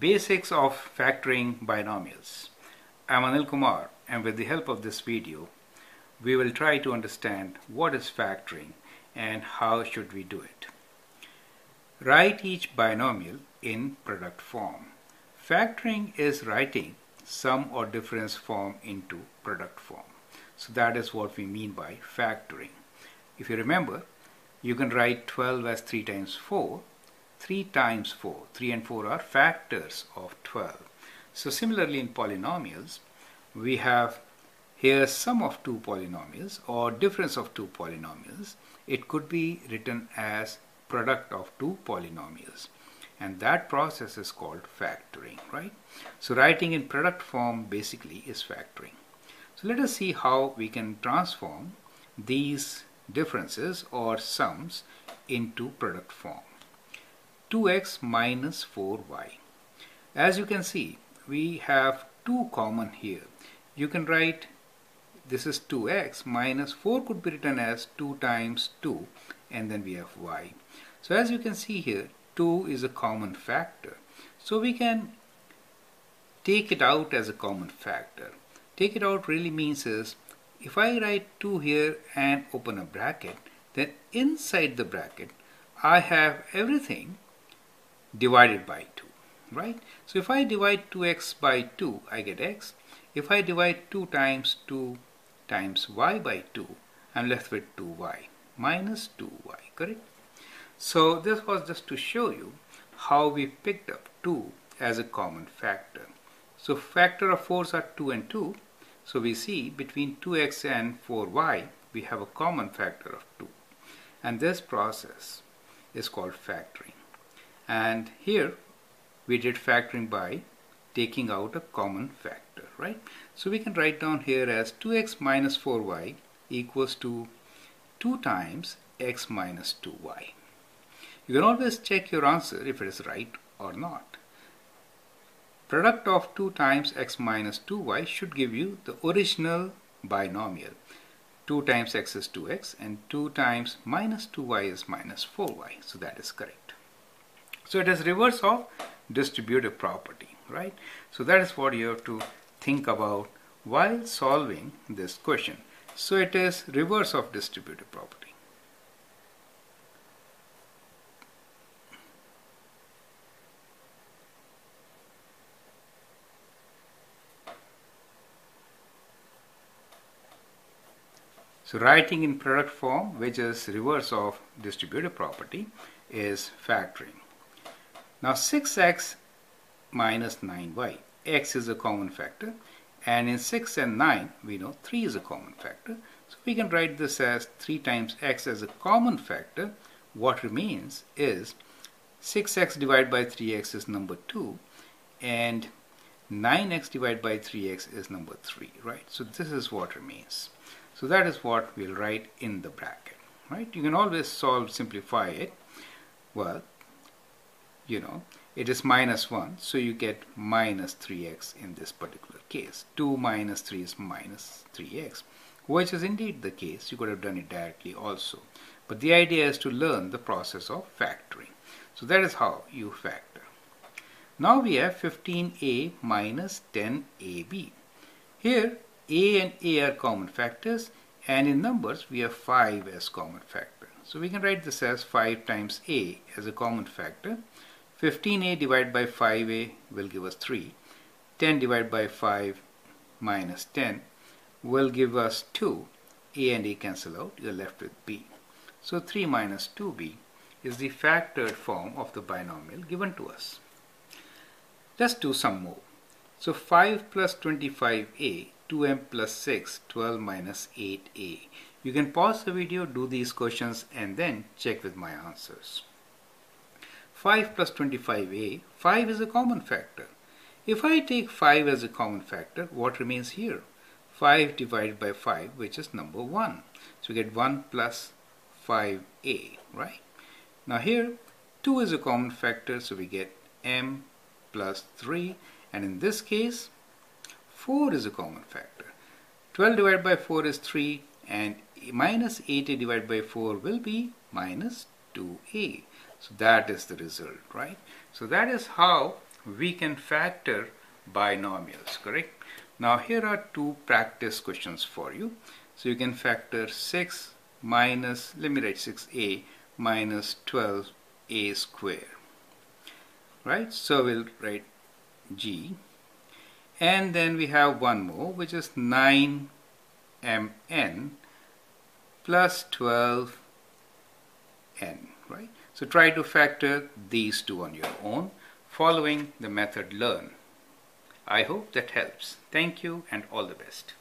Basics of Factoring Binomials. I'm Anil Kumar and with the help of this video we will try to understand what is factoring and how should we do it. Write each binomial in product form. Factoring is writing sum or difference form into product form. So that is what we mean by factoring. If you remember, you can write 12 as 3 times 4 3 times 4. 3 and 4 are factors of 12. So similarly in polynomials, we have here sum of two polynomials or difference of two polynomials. It could be written as product of two polynomials and that process is called factoring, right? So writing in product form basically is factoring. So let us see how we can transform these differences or sums into product form. 2x minus 4y. As you can see, we have 2 common here. You can write this is 2x minus 4 could be written as 2 times 2 and then we have y. So as you can see here 2 is a common factor. So we can take it out as a common factor. Take it out really means is if I write 2 here and open a bracket then inside the bracket I have everything divided by 2 right? So if I divide 2x by 2 I get x. If I divide 2 times 2 times y by 2 I'm left with 2y minus 2y correct? So this was just to show you how we picked up 2 as a common factor. So factor of 4s are 2 and 2 so we see between 2x and 4y we have a common factor of 2 and this process is called factoring and here we did factoring by taking out a common factor right? So we can write down here as 2x minus 4y equals to 2 times x minus 2y you can always check your answer if it is right or not. Product of 2 times x minus 2y should give you the original binomial. 2 times x is 2x and 2 times minus 2y is minus 4y so that is correct so it is reverse of distributive property, right? So that is what you have to think about while solving this question. So it is reverse of distributive property. So writing in product form, which is reverse of distributive property, is factoring. Now 6x minus 9y, x is a common factor and in 6 and 9 we know 3 is a common factor. So we can write this as 3 times x as a common factor. What remains is 6x divided by 3x is number 2 and 9x divided by 3x is number 3, right? So this is what remains. So that is what we'll write in the bracket, right? You can always solve, simplify it. Well, you know it is minus 1 so you get minus 3x in this particular case. 2 minus 3 is minus 3x which is indeed the case. You could have done it directly also. But the idea is to learn the process of factoring. So that is how you factor. Now we have 15a minus 10ab here a and a are common factors and in numbers we have 5 as common factor. So we can write this as 5 times a as a common factor 15a divided by 5a will give us 3. 10 divided by 5 minus 10 will give us 2. a and a cancel out, you're left with b. So 3 minus 2b is the factored form of the binomial given to us. Let's do some more. So 5 plus 25a, 2m plus 6, 12 minus 8a. You can pause the video, do these questions and then check with my answers. 5 plus 25a, 5 is a common factor. If I take 5 as a common factor, what remains here? 5 divided by 5, which is number 1. So we get 1 plus 5a, right? Now here, 2 is a common factor, so we get m plus 3. And in this case, 4 is a common factor. 12 divided by 4 is 3, and minus 80 divided by 4 will be minus 2a. So that is the result, right? So that is how we can factor binomials, correct? Now here are two practice questions for you. So you can factor 6 minus, let me write 6a minus 12a square. Right, so we'll write g. And then we have one more, which is 9mn plus 12n, right? So try to factor these two on your own following the method learn. I hope that helps. Thank you and all the best.